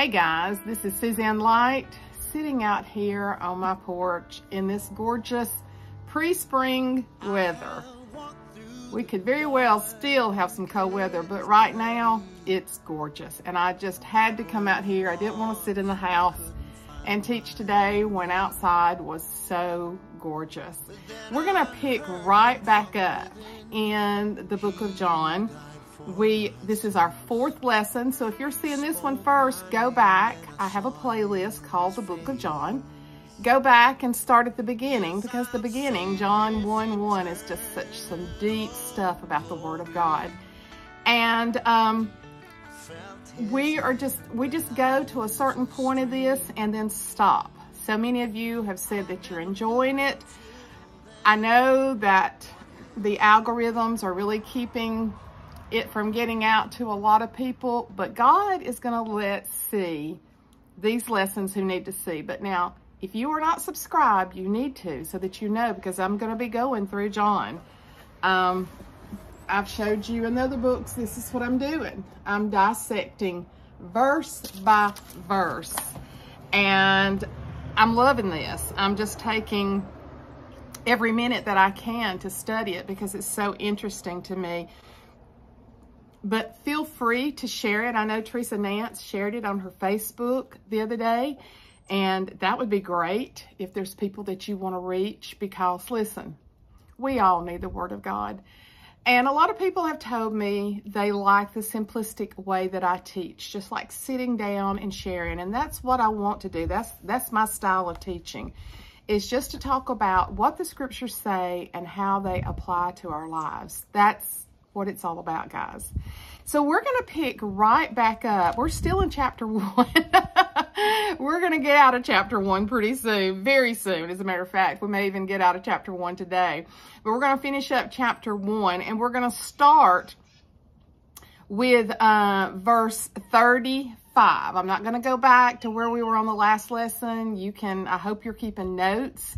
Hey guys, this is Suzanne Light sitting out here on my porch in this gorgeous pre-spring weather. We could very well still have some cold weather, but right now it's gorgeous. And I just had to come out here. I didn't want to sit in the house and teach today when outside was so gorgeous. We're gonna pick right back up in the book of John we this is our fourth lesson so if you're seeing this one first go back. I have a playlist called the book of john. Go back and start at the beginning because the beginning john 1 1 is just such some deep stuff about the word of god. And um, we are just we just go to a certain point of this and then stop. So many of you have said that you're enjoying it. I know that the algorithms are really keeping it from getting out to a lot of people, but God is going to let see these lessons who need to see. But now, if you are not subscribed, you need to so that you know because I'm going to be going through John. Um, I've showed you in the other books, this is what I'm doing. I'm dissecting verse by verse. And I'm loving this. I'm just taking every minute that I can to study it because it's so interesting to me but feel free to share it. I know Teresa Nance shared it on her Facebook the other day, and that would be great if there's people that you want to reach because listen, we all need the Word of God. And a lot of people have told me they like the simplistic way that I teach, just like sitting down and sharing. And that's what I want to do. That's that's my style of teaching. Is just to talk about what the scriptures say and how they apply to our lives. That's what it's all about, guys. So we're going to pick right back up. We're still in chapter one. we're going to get out of chapter one pretty soon, very soon. As a matter of fact, we may even get out of chapter one today. But we're going to finish up chapter one and we're going to start with uh, verse 35. I'm not going to go back to where we were on the last lesson. You can, I hope you're keeping notes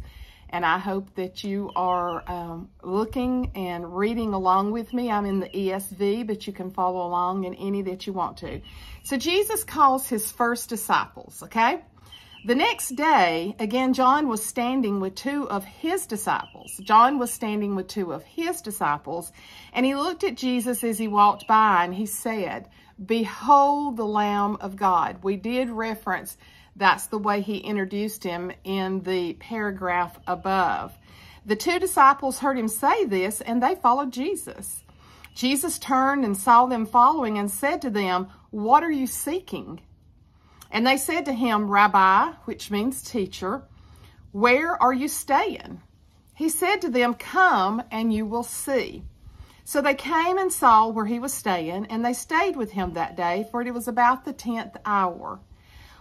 and I hope that you are um, looking and reading along with me. I'm in the ESV, but you can follow along in any that you want to. So Jesus calls his first disciples, okay? The next day, again, John was standing with two of his disciples. John was standing with two of his disciples, and he looked at Jesus as he walked by, and he said, Behold the Lamb of God. We did reference that's the way he introduced him in the paragraph above. The two disciples heard him say this and they followed Jesus. Jesus turned and saw them following and said to them, What are you seeking? And they said to him, Rabbi, which means teacher, where are you staying? He said to them, Come and you will see. So they came and saw where he was staying, and they stayed with him that day, for it was about the tenth hour.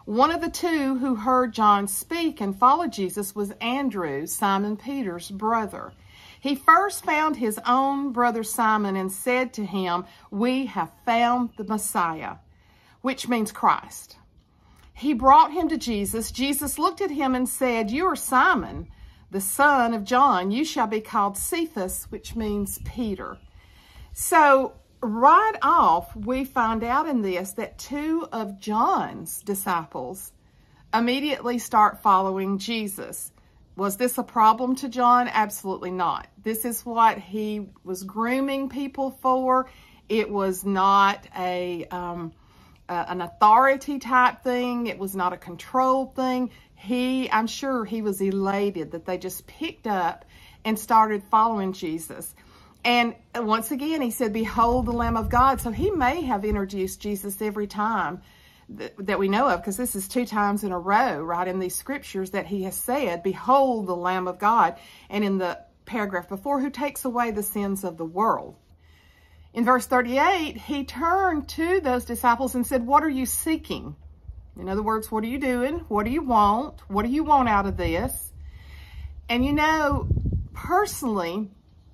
One of the two who heard John speak and followed Jesus was Andrew, Simon Peter's brother. He first found his own brother Simon and said to him, We have found the Messiah, which means Christ. He brought him to Jesus. Jesus looked at him and said, You are Simon, the son of John. You shall be called Cephas, which means Peter. So right off, we find out in this that two of John's disciples immediately start following Jesus. Was this a problem to John? Absolutely not. This is what he was grooming people for. It was not a um, an authority type thing. It was not a control thing. He, I'm sure he was elated that they just picked up and started following Jesus. And once again, he said, behold the Lamb of God. So he may have introduced Jesus every time that, that we know of, because this is two times in a row, right, in these scriptures that he has said, behold the Lamb of God. And in the paragraph before, who takes away the sins of the world. In verse 38, he turned to those disciples and said, what are you seeking? In other words, what are you doing? What do you want? What do you want out of this? And you know, personally,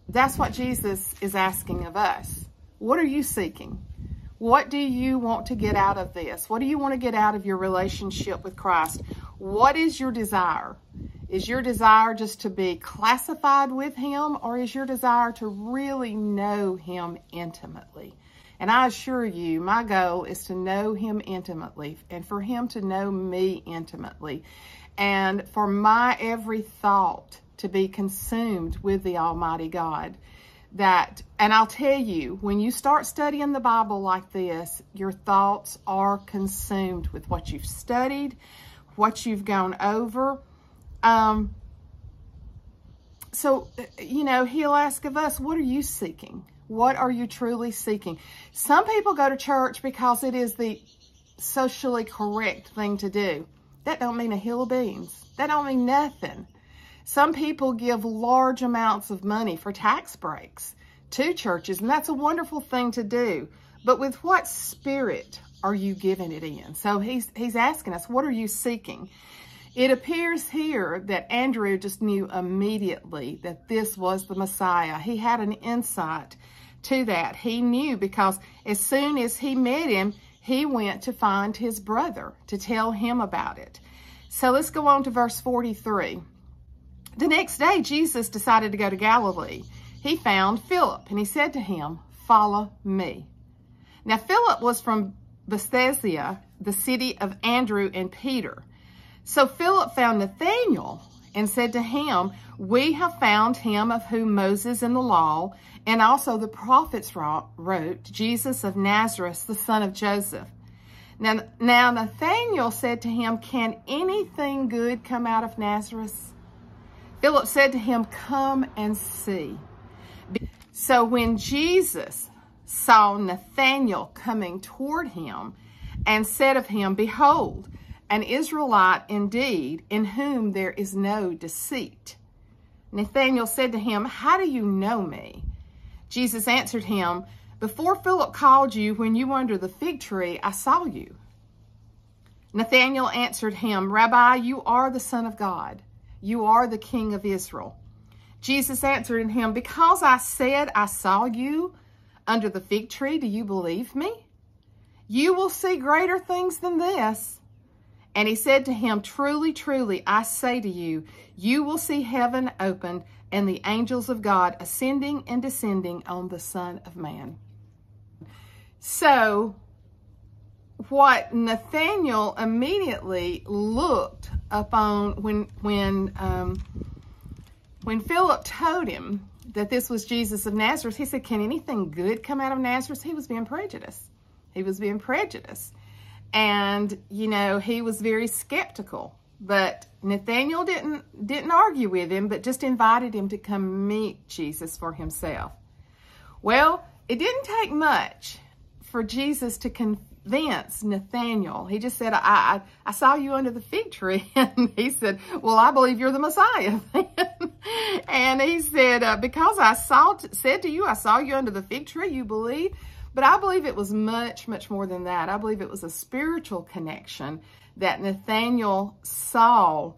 that's what Jesus is asking of us. What are you seeking? What do you want to get out of this? What do you want to get out of your relationship with Christ? What is your desire? Is your desire just to be classified with him or is your desire to really know him intimately? And I assure you, my goal is to know him intimately and for him to know me intimately and for my every thought to be consumed with the Almighty God. That, and I'll tell you, when you start studying the Bible like this, your thoughts are consumed with what you've studied, what you've gone over. Um, so, you know, he'll ask of us, what are you seeking? What are you truly seeking? Some people go to church because it is the socially correct thing to do. That don't mean a hill of beans. That don't mean nothing. Some people give large amounts of money for tax breaks to churches, and that's a wonderful thing to do. But with what spirit are you giving it in? So he's, he's asking us, what are you seeking? It appears here that Andrew just knew immediately that this was the Messiah. He had an insight to that. He knew because as soon as he met him, he went to find his brother to tell him about it. So let's go on to verse 43. The next day, Jesus decided to go to Galilee. He found Philip and he said to him, Follow me. Now, Philip was from Bethsaida, the city of Andrew and Peter. So Philip found Nathanael and said to him, We have found him of whom Moses in the law and also the prophets wrote, Jesus of Nazareth, the son of Joseph. Now, now Nathanael said to him, Can anything good come out of Nazareth? Philip said to him, Come and see. So when Jesus saw Nathanael coming toward him and said of him, Behold, an Israelite indeed, in whom there is no deceit. Nathanael said to him, How do you know me? Jesus answered him, Before Philip called you, when you were under the fig tree, I saw you. Nathanael answered him, Rabbi, you are the Son of God. You are the King of Israel. Jesus answered in him, Because I said I saw you under the fig tree, do you believe me? You will see greater things than this. And he said to him, Truly, truly, I say to you, you will see heaven opened and the angels of God ascending and descending on the Son of Man. So, what Nathanael immediately looked upon when when um, when Philip told him that this was Jesus of Nazareth, he said, "Can anything good come out of Nazareth?" He was being prejudiced. He was being prejudiced. And, you know, he was very skeptical. But Nathaniel didn't didn't argue with him, but just invited him to come meet Jesus for himself. Well, it didn't take much for Jesus to convince Nathaniel. He just said, I, I, I saw you under the fig tree. And he said, well, I believe you're the Messiah. and he said, uh, because I saw said to you, I saw you under the fig tree, you believe? But I believe it was much, much more than that. I believe it was a spiritual connection that Nathaniel saw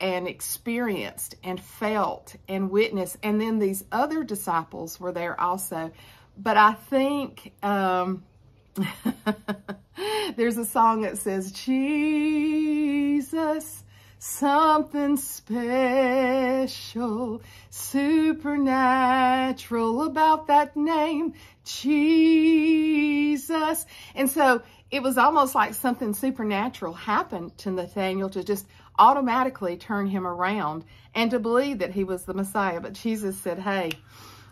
and experienced and felt and witnessed. And then these other disciples were there also. But I think um, there's a song that says, Jesus, something special, supernatural about that name. Jesus. And so it was almost like something supernatural happened to Nathaniel to just automatically turn him around and to believe that he was the Messiah. But Jesus said, hey,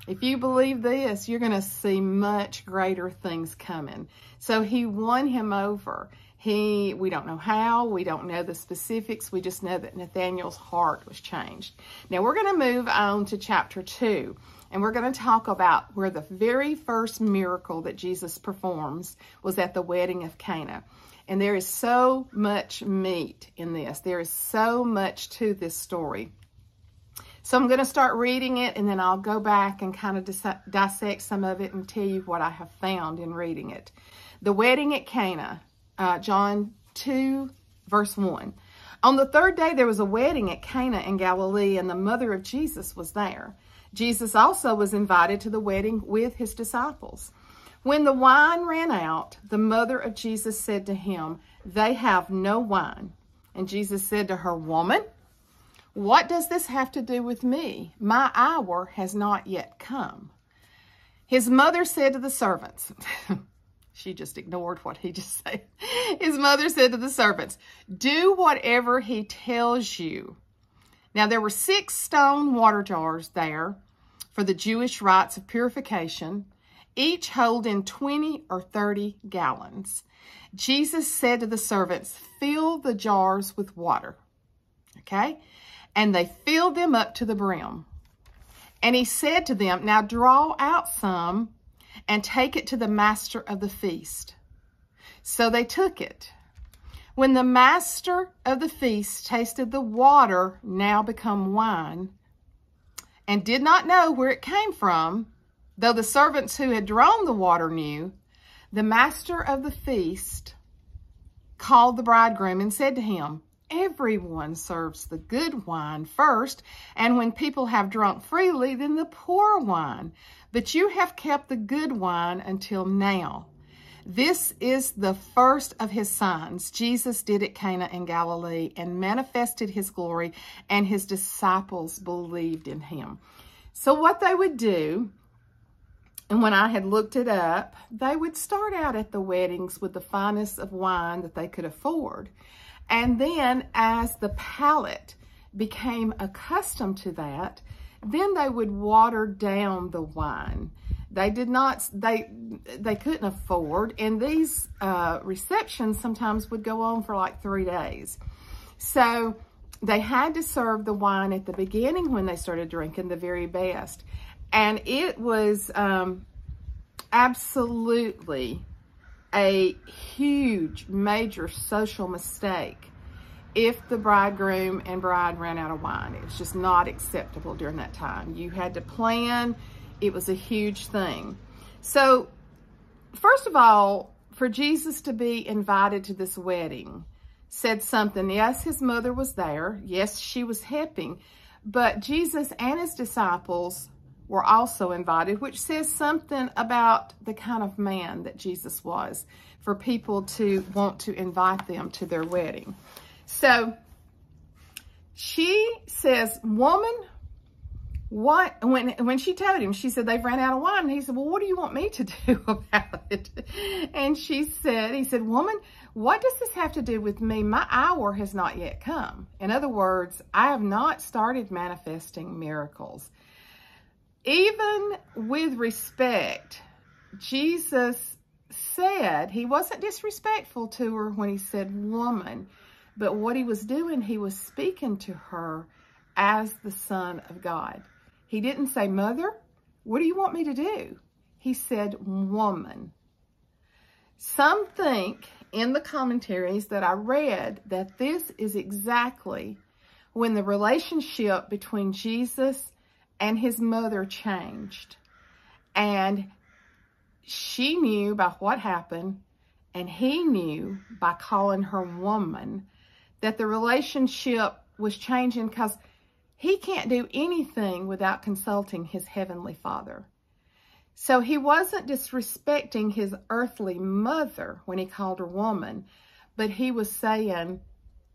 if you believe this, you're going to see much greater things coming. So he won him over. He, we don't know how, we don't know the specifics, we just know that Nathaniel's heart was changed. Now we're going to move on to chapter 2. And we're going to talk about where the very first miracle that Jesus performs was at the wedding of Cana. And there is so much meat in this. There is so much to this story. So I'm going to start reading it and then I'll go back and kind of dis dissect some of it and tell you what I have found in reading it. The wedding at Cana, uh, John 2, verse 1. On the third day, there was a wedding at Cana in Galilee, and the mother of Jesus was there. Jesus also was invited to the wedding with his disciples. When the wine ran out, the mother of Jesus said to him, They have no wine. And Jesus said to her, Woman, what does this have to do with me? My hour has not yet come. His mother said to the servants, she just ignored what he just said. His mother said to the servants, do whatever he tells you. Now there were six stone water jars there for the Jewish rites of purification, each holding 20 or 30 gallons. Jesus said to the servants, fill the jars with water. Okay? And they filled them up to the brim. And he said to them, Now draw out some and take it to the master of the feast. So they took it. When the master of the feast tasted the water now become wine and did not know where it came from, though the servants who had drawn the water knew, the master of the feast called the bridegroom and said to him, Everyone serves the good wine first, and when people have drunk freely, then the poor wine. But you have kept the good wine until now. This is the first of his signs Jesus did at Cana in Galilee and manifested his glory, and his disciples believed in him. So what they would do, and when I had looked it up, they would start out at the weddings with the finest of wine that they could afford. And then as the palate became accustomed to that, then they would water down the wine. They did not, they they couldn't afford, and these uh, receptions sometimes would go on for like three days. So they had to serve the wine at the beginning when they started drinking the very best. And it was um, absolutely a huge, major social mistake if the bridegroom and bride ran out of wine. It was just not acceptable during that time. You had to plan. It was a huge thing. So, first of all, for Jesus to be invited to this wedding said something. Yes, his mother was there. Yes, she was helping. But Jesus and his disciples were also invited, which says something about the kind of man that Jesus was for people to want to invite them to their wedding. So she says, woman, what, when, when she told him, she said, they've ran out of wine. And he said, well, what do you want me to do about it? And she said, he said, woman, what does this have to do with me? My hour has not yet come. In other words, I have not started manifesting miracles even with respect, Jesus said, he wasn't disrespectful to her when he said woman, but what he was doing, he was speaking to her as the son of God. He didn't say, mother, what do you want me to do? He said, woman. Some think in the commentaries that I read that this is exactly when the relationship between Jesus and his mother changed. And she knew by what happened, and he knew by calling her woman that the relationship was changing because he can't do anything without consulting his heavenly father. So he wasn't disrespecting his earthly mother when he called her woman, but he was saying,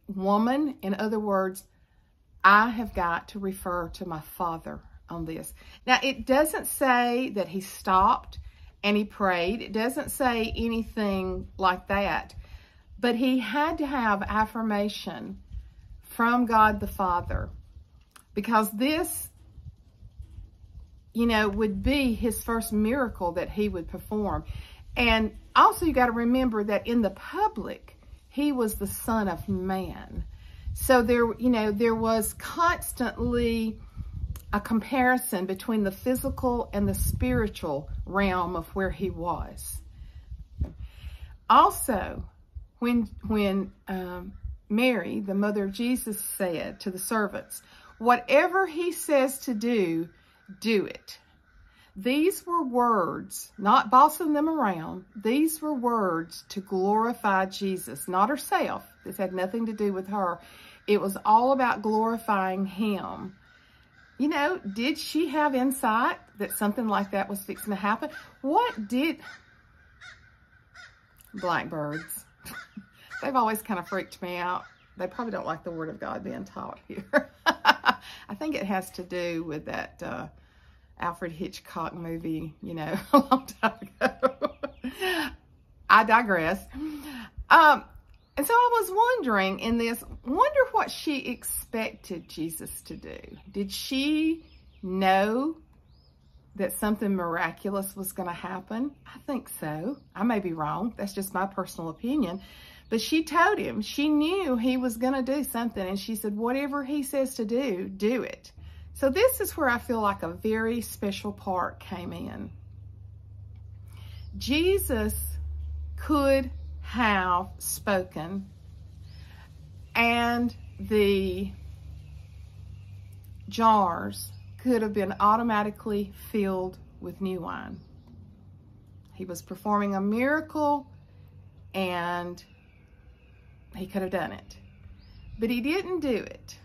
woman, in other words, I have got to refer to my father on this. Now, it doesn't say that he stopped and he prayed. It doesn't say anything like that. But he had to have affirmation from God the Father because this, you know, would be his first miracle that he would perform. And also you got to remember that in the public, he was the son of man. So there, you know, there was constantly a comparison between the physical and the spiritual realm of where he was. Also, when, when um, Mary, the mother of Jesus, said to the servants, whatever he says to do, do it. These were words, not bossing them around. These were words to glorify Jesus, not herself. This had nothing to do with her. It was all about glorifying him you know, did she have insight that something like that was fixing to happen? What did... Blackbirds. They've always kind of freaked me out. They probably don't like the word of God being taught here. I think it has to do with that uh, Alfred Hitchcock movie, you know, a long time ago. I digress. Um, and so I was wondering in this, wonder what she expected Jesus to do. Did she know that something miraculous was going to happen? I think so. I may be wrong. That's just my personal opinion. But she told him she knew he was going to do something. And she said, whatever he says to do, do it. So this is where I feel like a very special part came in. Jesus could have spoken and the jars could have been automatically filled with new wine. He was performing a miracle and he could have done it. But he didn't do it.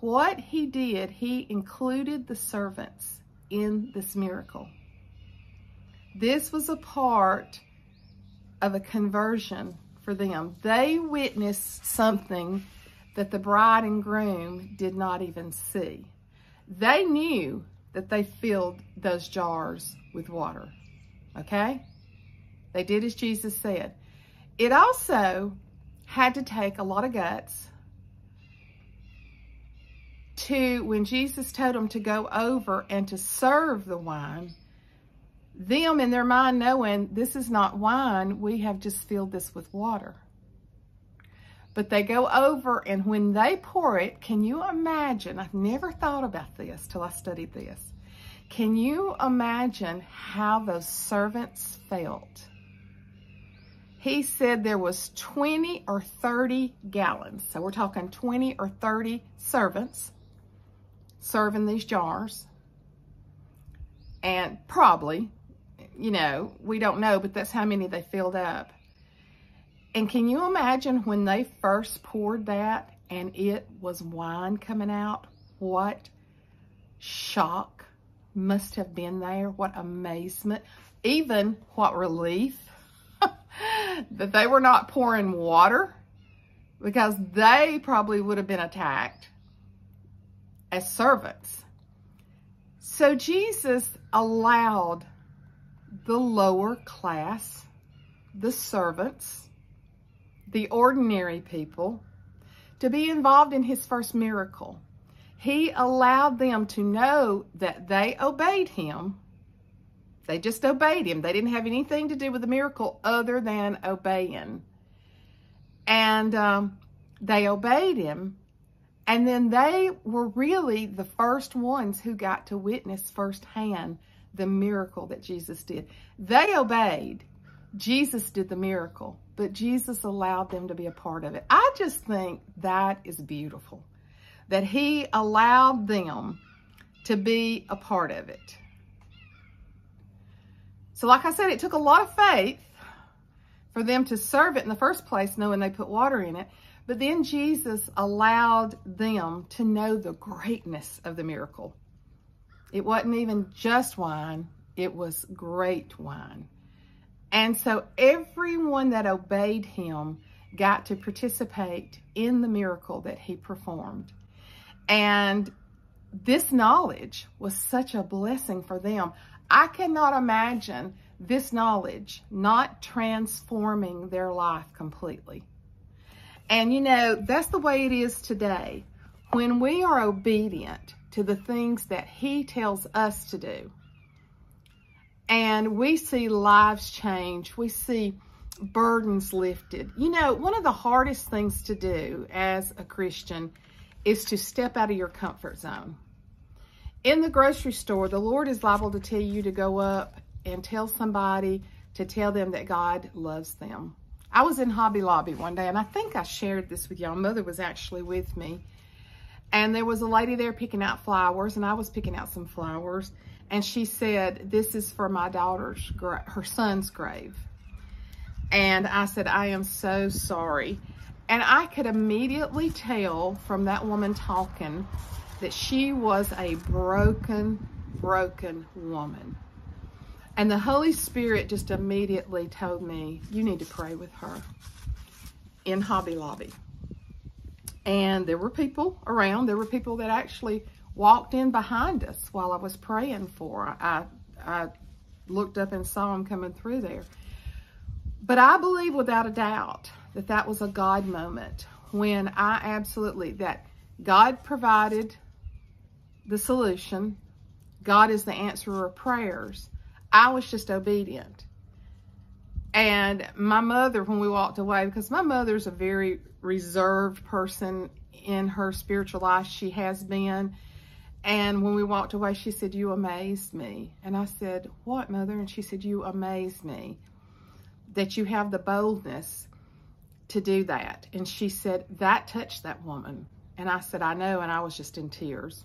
What he did, he included the servants in this miracle. This was a part of a conversion for them. They witnessed something that the bride and groom did not even see. They knew that they filled those jars with water. Okay? They did as Jesus said. It also had to take a lot of guts to, when Jesus told them to go over and to serve the wine, them in their mind knowing this is not wine, we have just filled this with water. But they go over and when they pour it, can you imagine? I've never thought about this till I studied this. Can you imagine how those servants felt? He said there was 20 or 30 gallons. So we're talking 20 or 30 servants serving these jars. And probably you know, we don't know, but that's how many they filled up. And can you imagine when they first poured that and it was wine coming out? What shock must have been there. What amazement. Even what relief that they were not pouring water because they probably would have been attacked as servants. So Jesus allowed the lower class, the servants, the ordinary people, to be involved in his first miracle. He allowed them to know that they obeyed him. They just obeyed him. They didn't have anything to do with the miracle other than obeying. And um, they obeyed him. And then they were really the first ones who got to witness firsthand the miracle that Jesus did. They obeyed. Jesus did the miracle, but Jesus allowed them to be a part of it. I just think that is beautiful, that he allowed them to be a part of it. So like I said, it took a lot of faith for them to serve it in the first place, knowing they put water in it. But then Jesus allowed them to know the greatness of the miracle. It wasn't even just wine, it was great wine. And so everyone that obeyed him got to participate in the miracle that he performed. And this knowledge was such a blessing for them. I cannot imagine this knowledge not transforming their life completely. And you know, that's the way it is today. When we are obedient to the things that he tells us to do. And we see lives change. We see burdens lifted. You know, one of the hardest things to do as a Christian is to step out of your comfort zone. In the grocery store, the Lord is liable to tell you to go up and tell somebody to tell them that God loves them. I was in Hobby Lobby one day, and I think I shared this with y'all. Mother was actually with me. And there was a lady there picking out flowers, and I was picking out some flowers. And she said, this is for my daughter's, her son's grave. And I said, I am so sorry. And I could immediately tell from that woman talking that she was a broken, broken woman. And the Holy Spirit just immediately told me, you need to pray with her in Hobby Lobby. And there were people around. There were people that actually walked in behind us while I was praying for. I, I looked up and saw them coming through there. But I believe without a doubt that that was a God moment when I absolutely, that God provided the solution. God is the answerer of prayers. I was just obedient. And my mother, when we walked away, because my mother's a very reserved person in her spiritual life, she has been. And when we walked away, she said, You amazed me. And I said, What, mother? And she said, You amazed me that you have the boldness to do that. And she said, That touched that woman. And I said, I know. And I was just in tears.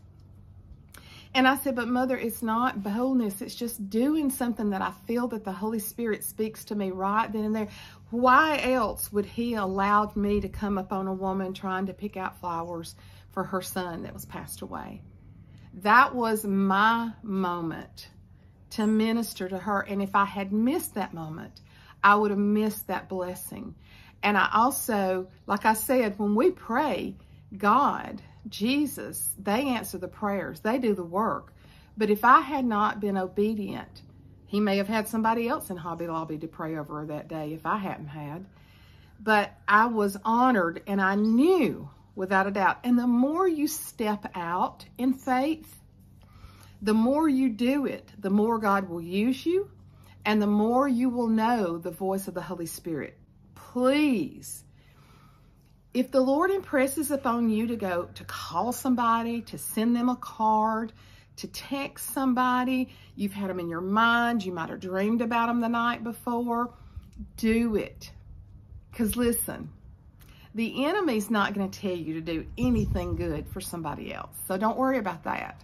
And I said, But mother, it's not boldness. It's just doing something that I feel that the Holy Spirit speaks to me right then and there. Why else would He allowed me to come upon a woman trying to pick out flowers for her son that was passed away? That was my moment to minister to her. And if I had missed that moment, I would have missed that blessing. And I also, like I said, when we pray, God, Jesus, they answer the prayers, they do the work. But if I had not been obedient, he may have had somebody else in Hobby Lobby to pray over that day if I hadn't had. But I was honored and I knew without a doubt. And the more you step out in faith, the more you do it, the more God will use you and the more you will know the voice of the Holy Spirit. Please, if the Lord impresses upon you to go to call somebody, to send them a card, to text somebody, you've had them in your mind, you might have dreamed about them the night before, do it. Because listen, the enemy's not going to tell you to do anything good for somebody else. So don't worry about that.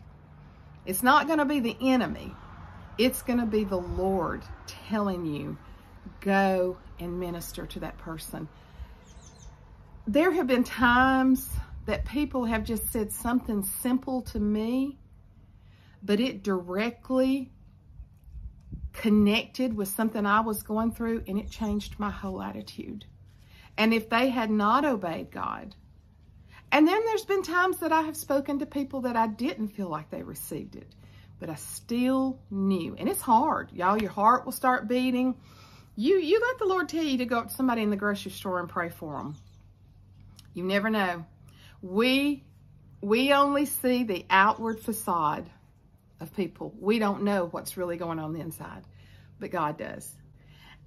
It's not going to be the enemy. It's going to be the Lord telling you, go and minister to that person. There have been times that people have just said something simple to me, but it directly connected with something I was going through and it changed my whole attitude. And if they had not obeyed God, and then there's been times that I have spoken to people that I didn't feel like they received it, but I still knew. And it's hard. Y'all, your heart will start beating. You, you let the Lord tell you to go up to somebody in the grocery store and pray for them. You never know. We, we only see the outward facade of people. We don't know what's really going on the inside, but God does.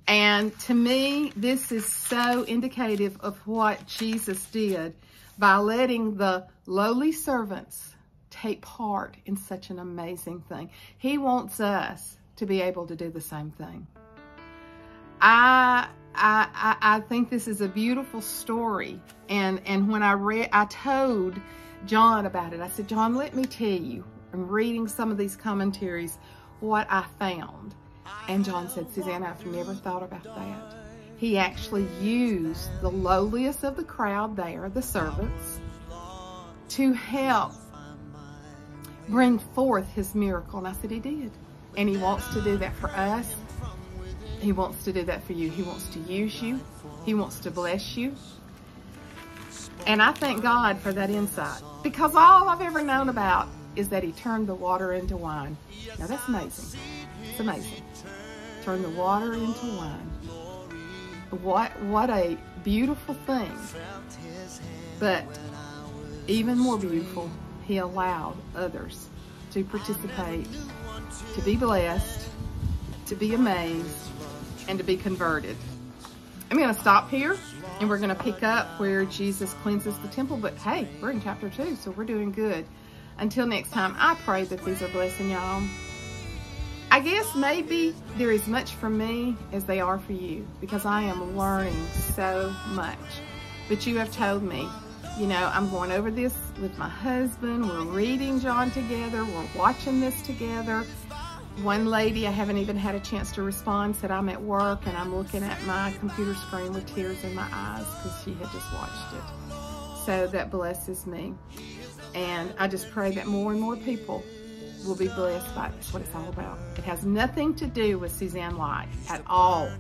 And to me, this is so indicative of what Jesus did by letting the lowly servants take part in such an amazing thing. He wants us to be able to do the same thing. I I, I, think this is a beautiful story. And, and when I read, I told John about it. I said, John, let me tell you, I'm reading some of these commentaries, what I found. And John said, Suzanne, I've never thought about that. He actually used the lowliest of the crowd there, the servants, to help bring forth his miracle. And I said, he did. And he wants to do that for us. He wants to do that for you. He wants to use you. He wants to bless you. And I thank God for that insight because all I've ever known about is that he turned the water into wine. Now that's amazing. It's amazing. Turn the water into wine. What, what a beautiful thing. But even more beautiful, he allowed others to participate, to be blessed, to be amazed, and to be converted. I'm going to stop here and we're going to pick up where Jesus cleanses the temple. But hey, we're in chapter 2, so we're doing good. Until next time, I pray that these are blessing y'all. I guess maybe they're as much for me as they are for you because I am learning so much. But you have told me you know, I'm going over this with my husband. We're reading John together. We're watching this together. One lady, I haven't even had a chance to respond, said I'm at work and I'm looking at my computer screen with tears in my eyes because she had just watched it. So that blesses me. And I just pray that more and more people will be blessed by what it's all about. It has nothing to do with Suzanne Light at all.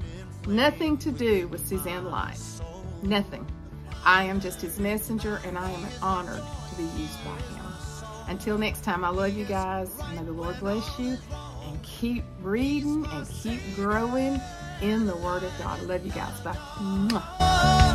Nothing to do with Suzanne Light. Nothing. I am just his messenger and I am honored to be used by him. Until next time, I love you guys. May the Lord bless you and keep reading and keep growing in the Word of God. I love you guys. Bye.